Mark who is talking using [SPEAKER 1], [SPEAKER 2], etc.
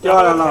[SPEAKER 1] 掉下来？了